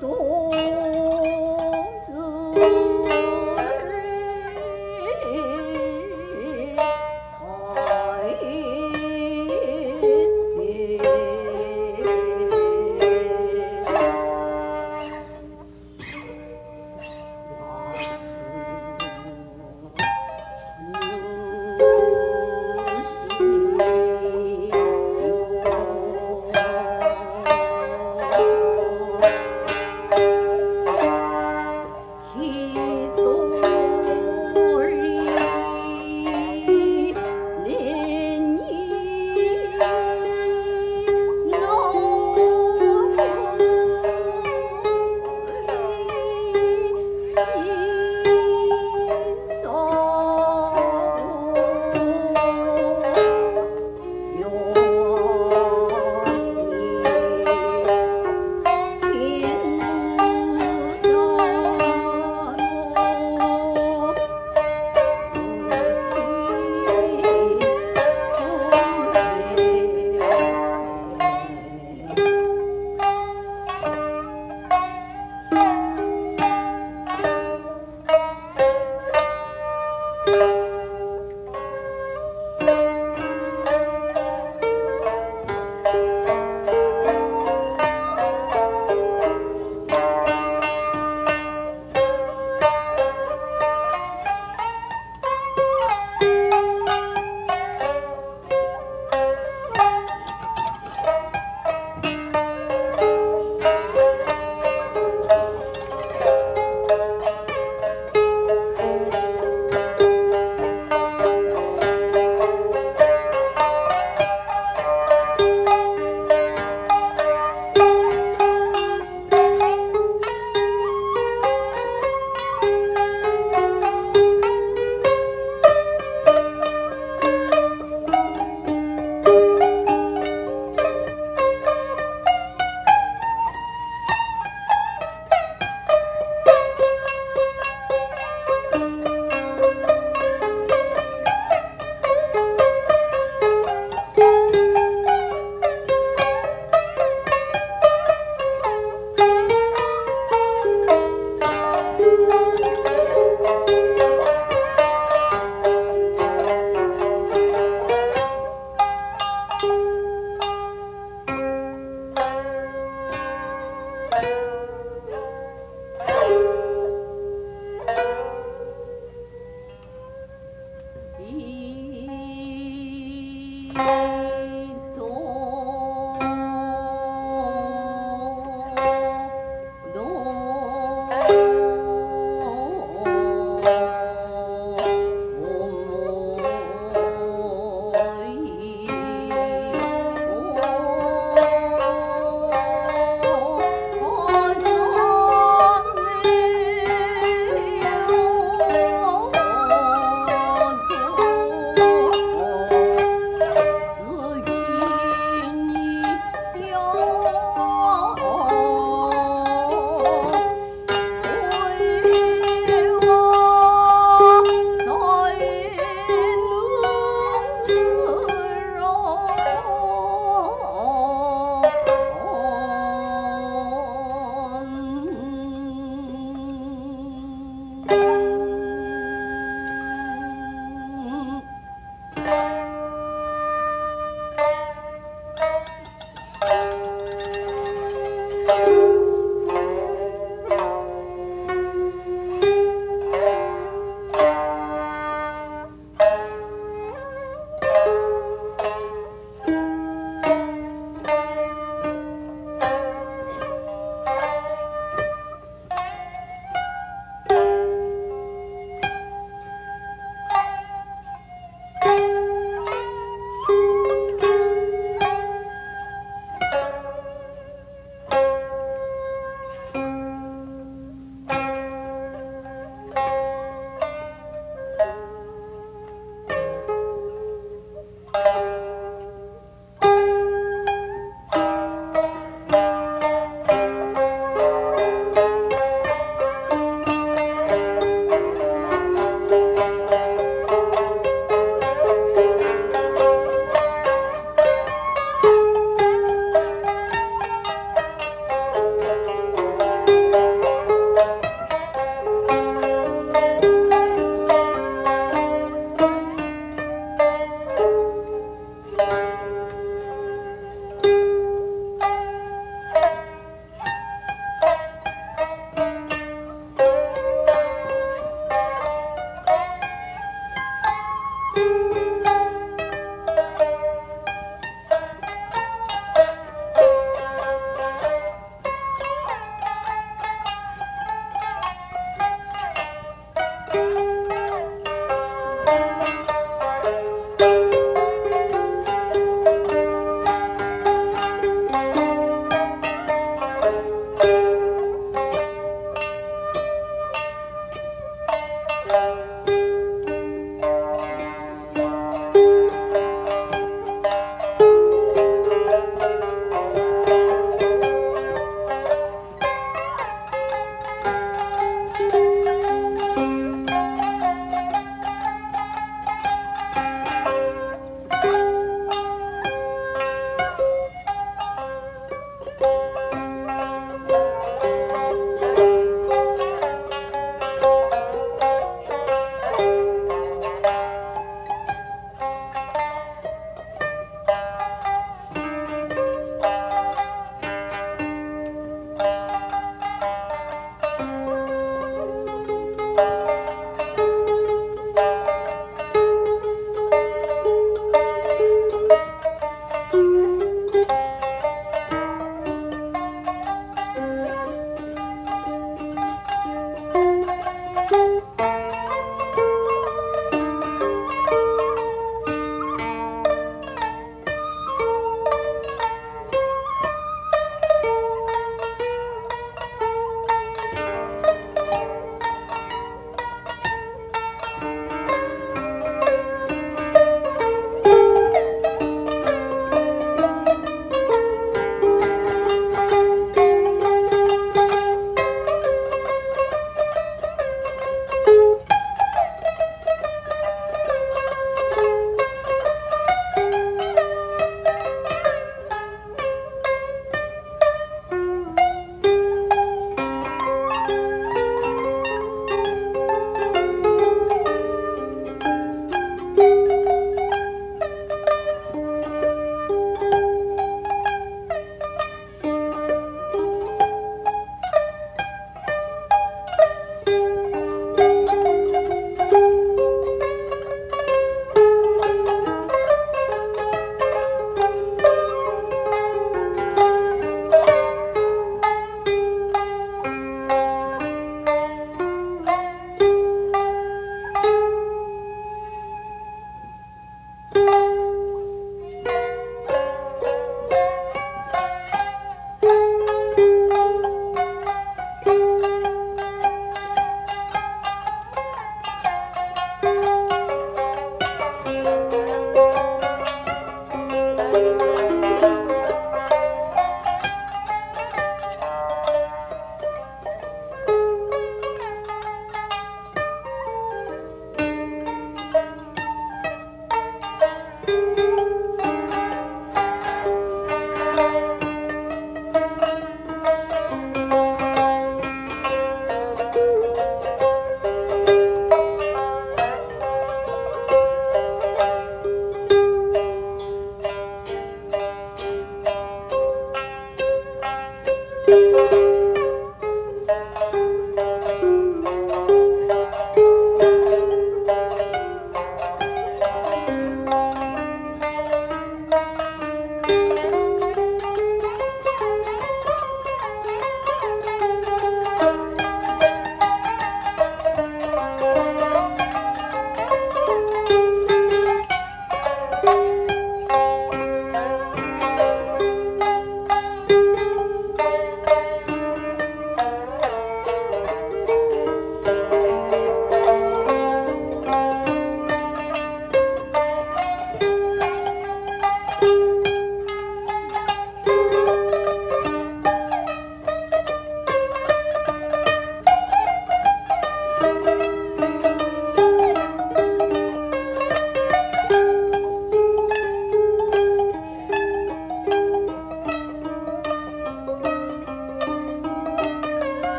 多是。